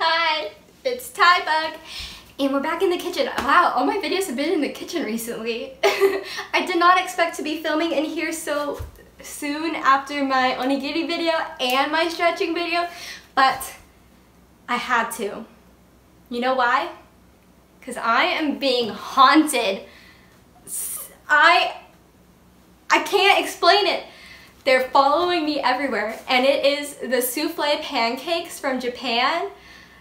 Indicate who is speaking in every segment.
Speaker 1: Hi, it's TaiBug, and we're back in the kitchen. Wow, all my videos have been in the kitchen recently. I did not expect to be filming in here so soon after my onigiri video and my stretching video, but I had to. You know why? Because I am being haunted. I, I can't explain it. They're following me everywhere, and it is the souffle pancakes from Japan.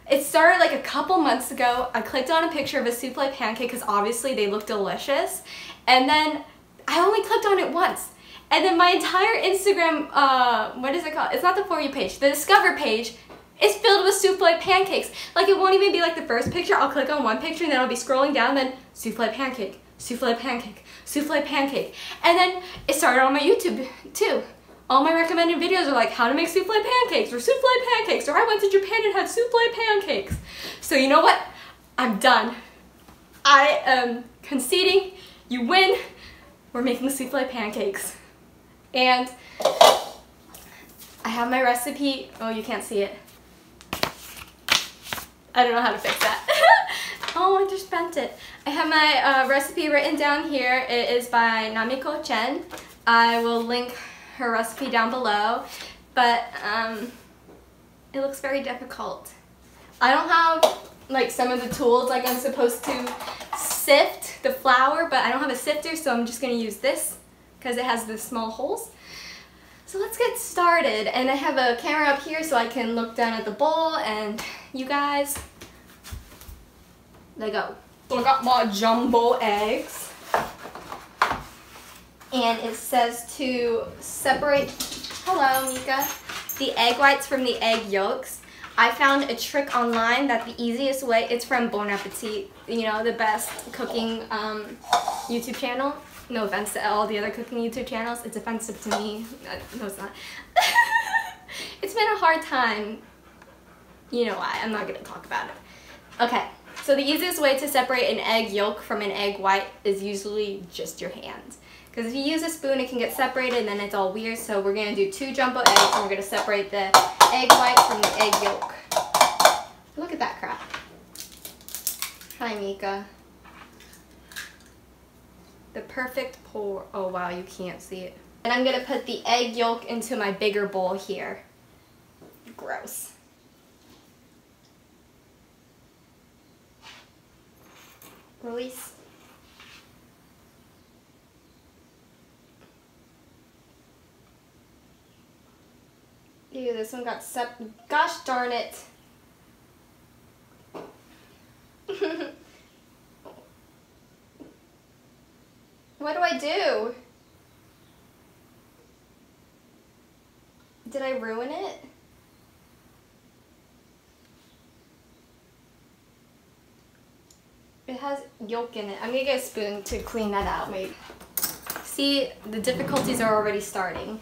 Speaker 1: It started like a couple months ago. I clicked on a picture of a souffle pancake because obviously they look delicious. And then I only clicked on it once. And then my entire Instagram, uh, what is it called? It's not the For You page, the Discover page is filled with souffle pancakes. Like it won't even be like the first picture. I'll click on one picture and then I'll be scrolling down then souffle pancake, souffle pancake, souffle pancake. And then it started on my YouTube too all my recommended videos are like how to make souffle pancakes or souffle pancakes or I went to Japan and had souffle pancakes. So you know what? I'm done. I am conceding. You win. We're making souffle pancakes. And I have my recipe. Oh, you can't see it. I don't know how to fix that. oh, I just bent it. I have my uh, recipe written down here. It is by Namiko Chen. I will link her recipe down below, but um, it looks very difficult. I don't have like some of the tools like I'm supposed to sift the flour, but I don't have a sifter, so I'm just gonna use this because it has the small holes. So let's get started. And I have a camera up here so I can look down at the bowl and you guys, let go. So I got my jumbo eggs and it says to separate, hello Mika, the egg whites from the egg yolks. I found a trick online that the easiest way, it's from Bon Appetit, you know, the best cooking um, YouTube channel. No offense to all the other cooking YouTube channels, it's offensive to me. No, it's not. it's been a hard time. You know why, I'm not gonna talk about it. Okay, so the easiest way to separate an egg yolk from an egg white is usually just your hands. Because if you use a spoon, it can get separated and then it's all weird. So we're going to do two jumbo eggs and we're going to separate the egg white from the egg yolk. Look at that crap. Hi, Mika. The perfect pour. Oh, wow, you can't see it. And I'm going to put the egg yolk into my bigger bowl here. Gross. Release. Ew, this one got sep- Gosh darn it. what do I do? Did I ruin it? It has yolk in it. I'm gonna get a spoon to clean that out. Wait. See, the difficulties are already starting.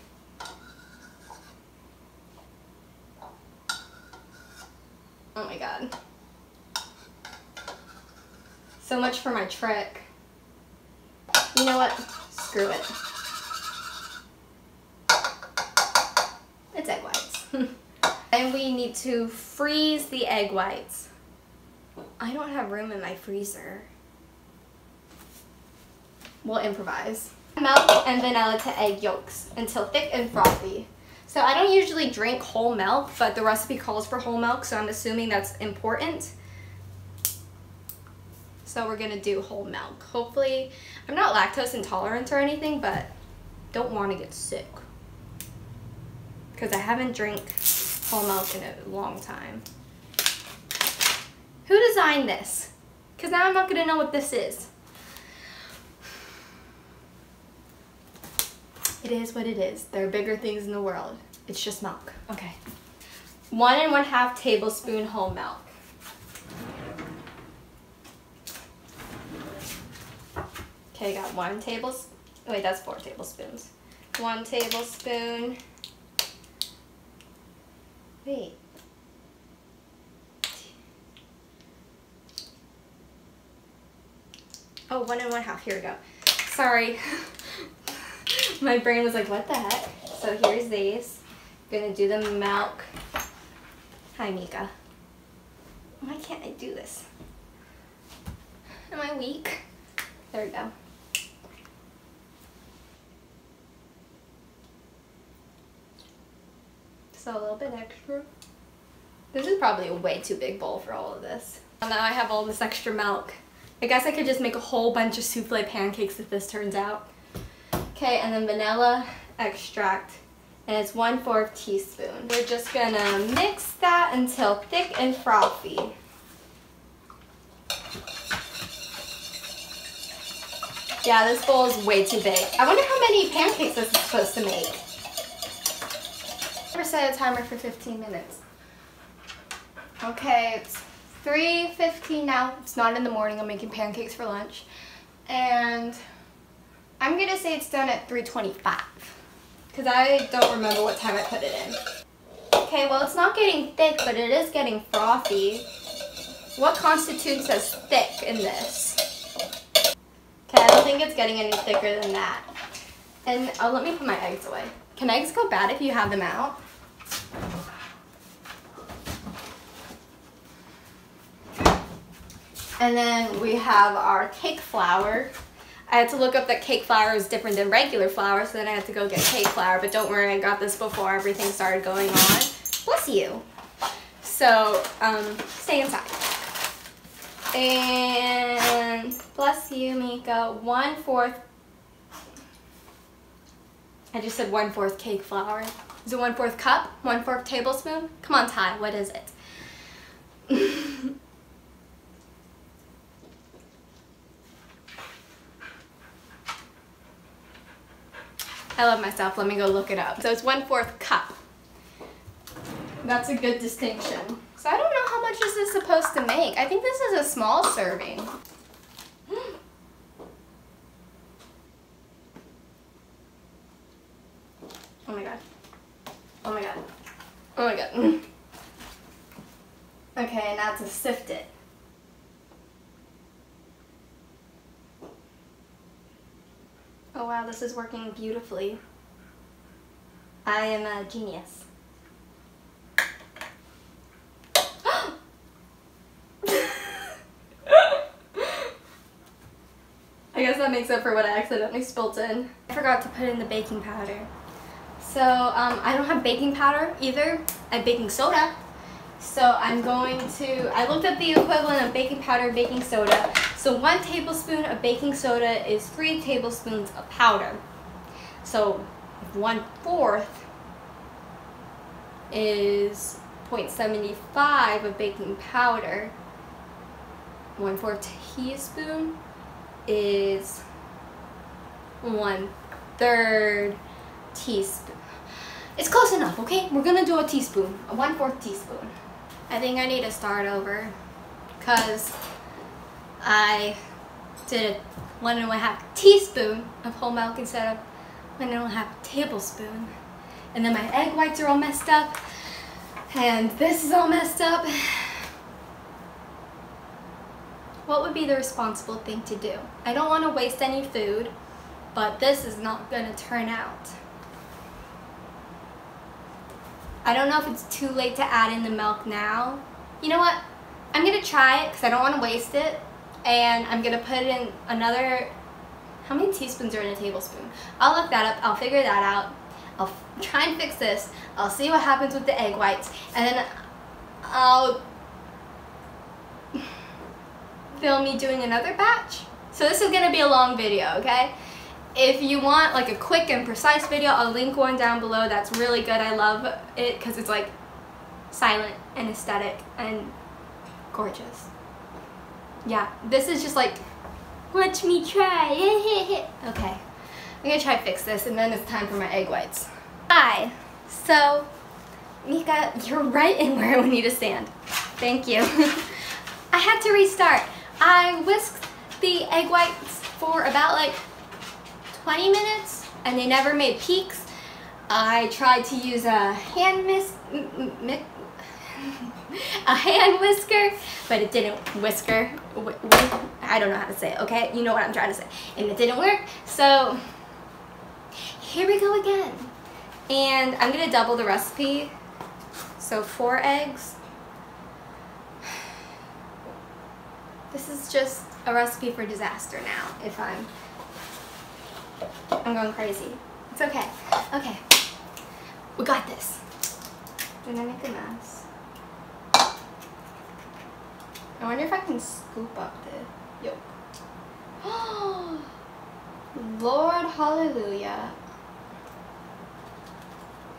Speaker 1: Oh my god. So much for my trick. You know what? Screw it. It's egg whites. and we need to freeze the egg whites. I don't have room in my freezer. We'll improvise. Milk and vanilla to egg yolks until thick and frothy. So I don't usually drink whole milk, but the recipe calls for whole milk, so I'm assuming that's important. So we're gonna do whole milk. Hopefully, I'm not lactose intolerant or anything, but don't want to get sick. Because I haven't drank whole milk in a long time. Who designed this? Because now I'm not gonna know what this is. It is what it is. There are bigger things in the world. It's just milk. Okay. One and one half tablespoon whole milk. Okay, I got one tablespoon. Wait, that's four tablespoons. One tablespoon. Wait. Oh, one and one half. Here we go. Sorry. My brain was like, what the heck? So here's these. Gonna do the milk. Hi, Mika. Why can't I do this? Am I weak? There we go. So a little bit extra. This is probably a way too big bowl for all of this. And now I have all this extra milk. I guess I could just make a whole bunch of souffle pancakes if this turns out. Okay, and then vanilla extract. And it's one fourth teaspoon. We're just gonna mix that until thick and frothy. Yeah, this bowl is way too big. I wonder how many pancakes this is supposed to make. Set a timer for 15 minutes. Okay, it's 3.15 now. It's not in the morning. I'm making pancakes for lunch. And I'm going to say it's done at 3.25. Because I don't remember what time I put it in. Okay, well it's not getting thick, but it is getting frothy. What constitutes as thick in this? Okay, I don't think it's getting any thicker than that. And oh, let me put my eggs away. Can eggs go bad if you have them out? And then we have our cake flour. I had to look up that cake flour is different than regular flour, so then I had to go get cake flour. But don't worry, I got this before everything started going on. Bless you. So, um, stay inside. And bless you, Mika. One fourth. I just said one fourth cake flour. Is it one fourth cup? One fourth tablespoon? Come on, Tai. What is it? I love myself. Let me go look it up. So it's one fourth cup. That's a good distinction. So I don't know how much is this supposed to make. I think this is a small serving. Oh my god. Oh my god. Oh my god. Okay, now to sift it. Oh wow, this is working beautifully. I am a genius. I guess that makes up for what I accidentally spilt in. I forgot to put in the baking powder. So um, I don't have baking powder either. I have baking soda. So I'm going to, I looked up the equivalent of baking powder baking soda. So one tablespoon of baking soda is three tablespoons of powder. So one fourth is 0.75 of baking powder. One fourth teaspoon is one third teaspoon. It's close enough, okay? We're gonna do a teaspoon, a one fourth teaspoon. I think I need to start over because I did a one and a half teaspoon of whole milk instead of one and a half tablespoon. And then my egg whites are all messed up and this is all messed up. What would be the responsible thing to do? I don't want to waste any food, but this is not going to turn out. I don't know if it's too late to add in the milk now. You know what? I'm going to try it because I don't want to waste it. And I'm going to put in another, how many teaspoons are in a tablespoon? I'll look that up. I'll figure that out. I'll try and fix this. I'll see what happens with the egg whites. And then I'll film me doing another batch. So this is going to be a long video, okay? If you want like a quick and precise video, I'll link one down below. That's really good. I love it because it's like silent and aesthetic and gorgeous. Yeah, this is just like, watch me try. okay, I'm gonna try fix this and then it's time for my egg whites. Hi, so Mika, you're right in where I need to stand. Thank you. I had to restart. I whisked the egg whites for about like 20 minutes and they never made peaks. I tried to use a hand mis a hand whisker, but it didn't whisker. I don't know how to say it, okay? You know what I'm trying to say. And it didn't work, so here we go again. And I'm gonna double the recipe. So four eggs, This is just a recipe for disaster now if I'm I'm going crazy. It's okay. Okay. We got this. Did I make a mess? I wonder if I can scoop up the yolk. Lord hallelujah.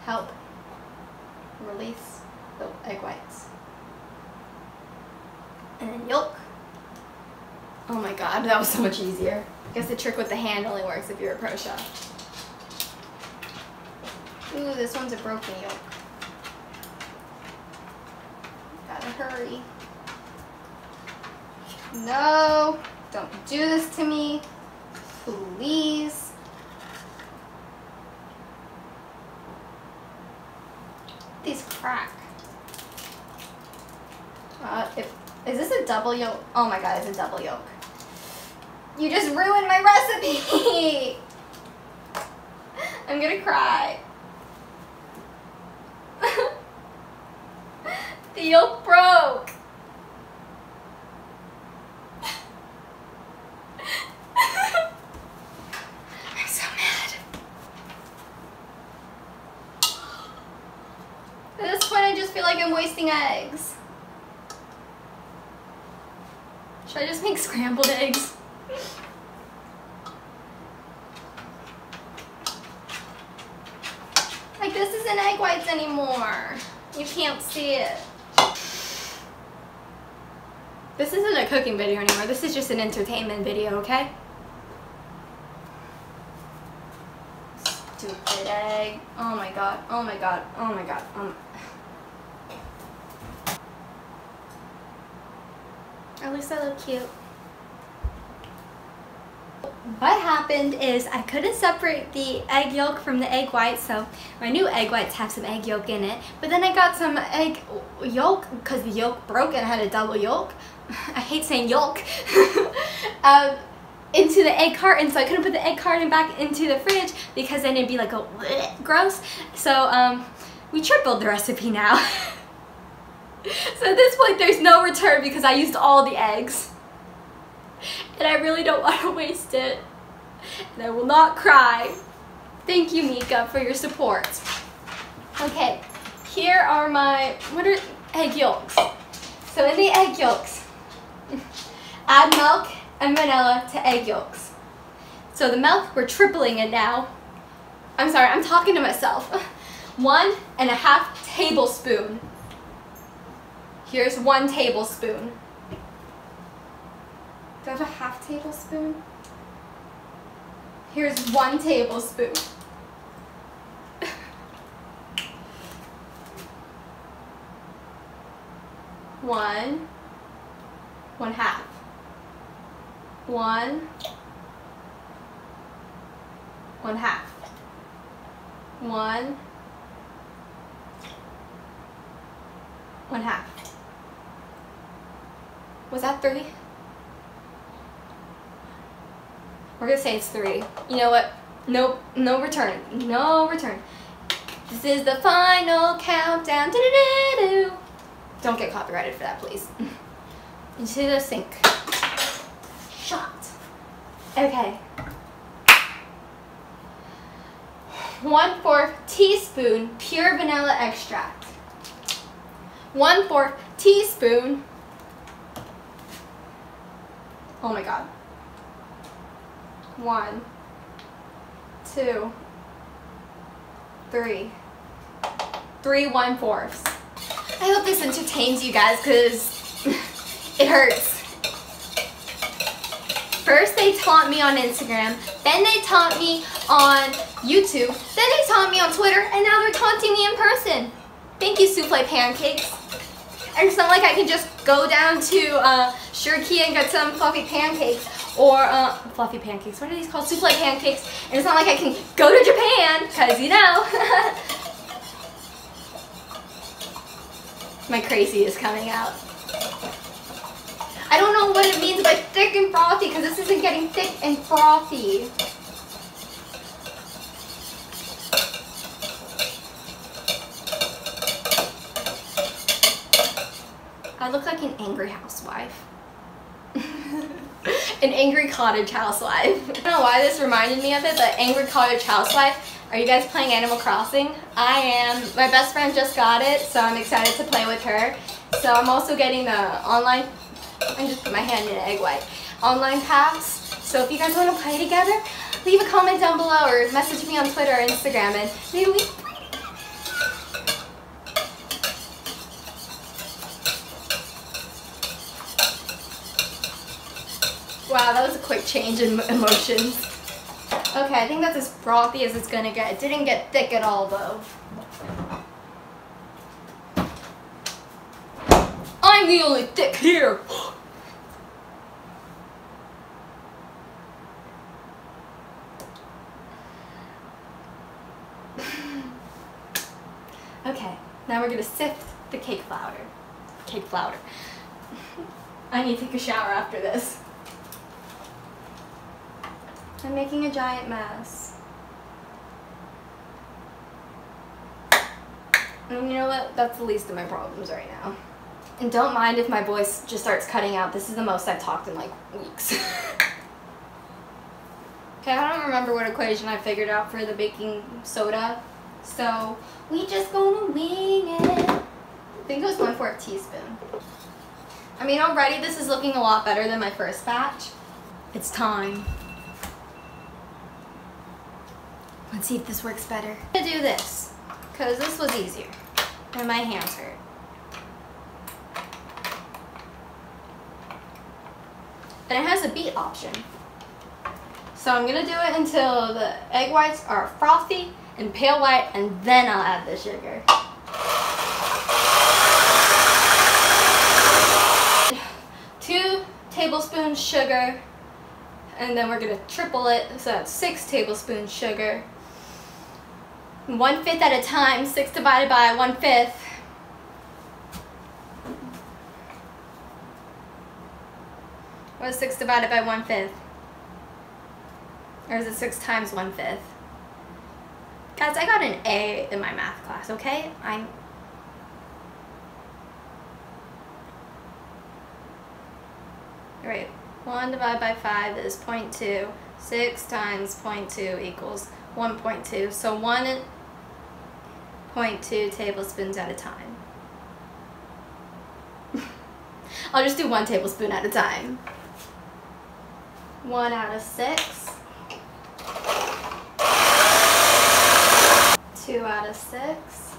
Speaker 1: Help. Release the egg whites. And then yolk. Oh my god, that was so much easier. Guess the trick with the hand only works if you're a pro chef. Ooh, this one's a broken yolk. Gotta hurry. No, don't do this to me. Please. These crack. Uh, if, is this a double yolk? Oh my god, it's a double yolk. You just ruined my recipe! I'm gonna cry. the yolk broke. I'm so mad. At this point, I just feel like I'm wasting eggs. Should I just make scrambled eggs? Like this isn't egg whites anymore. You can't see it. This isn't a cooking video anymore. This is just an entertainment video, okay? Stupid egg. Oh my god. Oh my god. Oh my god. Um. At least I look cute. What happened is I couldn't separate the egg yolk from the egg white, so my new egg whites have some egg yolk in it. But then I got some egg yolk because the yolk broke and I had a double yolk. I hate saying yolk. um, into the egg carton, so I couldn't put the egg carton back into the fridge because then it'd be like a gross. So um, we tripled the recipe now. so at this point, there's no return because I used all the eggs and I really don't want to waste it. And I will not cry. Thank you, Mika, for your support. Okay, here are my, what are egg yolks? So in the egg yolks, add milk and vanilla to egg yolks. So the milk, we're tripling it now. I'm sorry, I'm talking to myself. One and a half tablespoon. Here's one tablespoon. Do I have a half tablespoon? Here's one tablespoon. one, one half. One, one half. One, one half. Was that three? We're gonna say it's three. You know what? Nope, no return. No return. This is the final countdown. Do -do -do Don't get copyrighted for that, please. Into the sink. Shot. Okay. One fourth teaspoon pure vanilla extract. One fourth teaspoon. Oh my god one, two, three, three one fourths. I hope this entertains you guys because it hurts. First they taunt me on Instagram, then they taunt me on YouTube, then they taunt me on Twitter, and now they're taunting me in person. Thank you, Souffle Pancakes. And it's not like I can just go down to uh, Shirky and get some fluffy pancakes or uh, fluffy pancakes. What are these called? Souffle pancakes. And it's not like I can go to Japan, because you know. My crazy is coming out. I don't know what it means by thick and frothy, because this isn't getting thick and frothy. I look like an angry housewife. An angry cottage housewife. I don't know why this reminded me of it, but angry cottage housewife. Are you guys playing Animal Crossing? I am. My best friend just got it, so I'm excited to play with her. So I'm also getting the online, I just put my hand in an egg white, online pass. So if you guys want to play together, leave a comment down below or message me on Twitter or Instagram and maybe we play. Wow, that was a quick change in emotions. Okay, I think that's as frothy as it's gonna get. It didn't get thick at all though. I'm the only thick here! Okay, now we're gonna sift the cake flour. Cake flour. I need to take a shower after this. I'm making a giant mess. And you know what? That's the least of my problems right now. And don't mind if my voice just starts cutting out. This is the most I've talked in like weeks. okay, I don't remember what equation I figured out for the baking soda. So we just gonna wing it. I think it was one fourth teaspoon. I mean, already this is looking a lot better than my first batch. It's time. Let's see if this works better. I'm gonna do this, because this was easier, and my hands hurt. And it has a beat option. So I'm gonna do it until the egg whites are frothy and pale white, and then I'll add the sugar. Two tablespoons sugar, and then we're gonna triple it, so that's six tablespoons sugar one fifth at a time, six divided by one fifth. What is six divided by one fifth? Or is it six times one fifth? Guys, I got an A in my math class, okay? I'm... All right, 1 divided by 5 is 0.2. 6 times 0.2 equals 1.2. So 1.2 tablespoons at a time. I'll just do one tablespoon at a time. 1 out of 6. Out of six.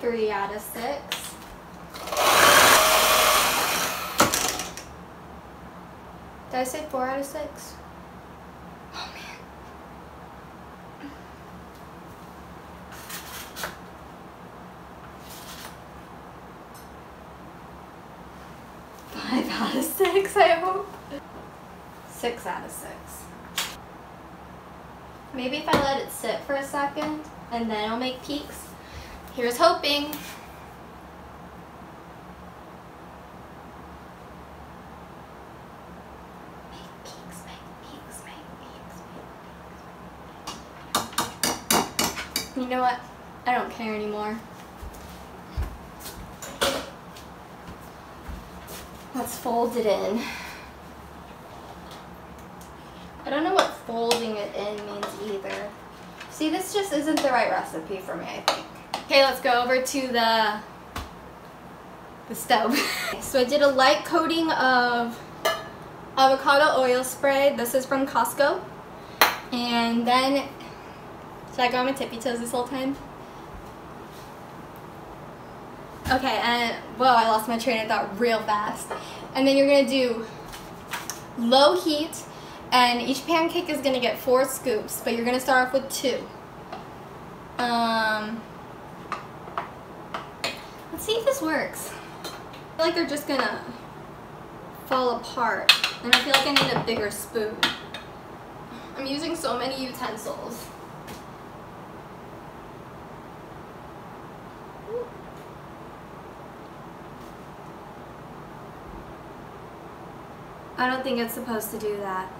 Speaker 1: Three out of six. Did I say four out of six? Oh, five out of six, I hope. Six. Maybe if I let it sit for a second and then it'll make peaks. Here's hoping. Make peaks, make peaks, make peaks. You know what? I don't care anymore. Let's fold it in. I don't know folding it in means either. See, this just isn't the right recipe for me, I think. Okay, let's go over to the, the stove. so I did a light coating of avocado oil spray. This is from Costco. And then, should I go on my tippy toes this whole time? Okay, and whoa, I lost my train of thought real fast. And then you're gonna do low heat, and each pancake is gonna get four scoops, but you're gonna start off with two. Um, let's see if this works. I feel like they're just gonna fall apart, and I feel like I need a bigger spoon. I'm using so many utensils. I don't think it's supposed to do that.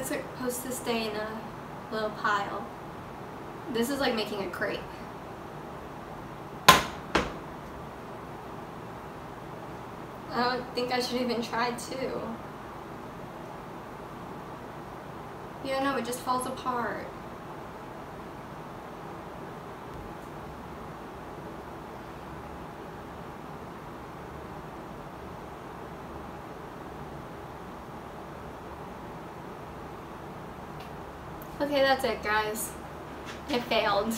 Speaker 1: It's supposed to stay in a little pile. This is like making a crepe. I don't think I should even try to. Yeah, no, it just falls apart. Okay, that's it guys. It failed.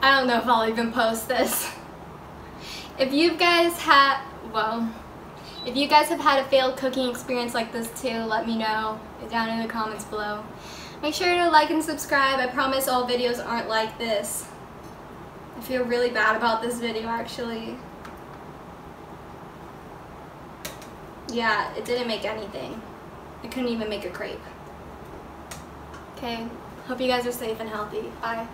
Speaker 1: I don't know if I'll even post this. If you guys have, well, if you guys have had a failed cooking experience like this too, let me know down in the comments below. Make sure to like and subscribe. I promise all videos aren't like this. I feel really bad about this video actually. Yeah, it didn't make anything. I couldn't even make a crepe. Okay, hope you guys are safe and healthy. Bye.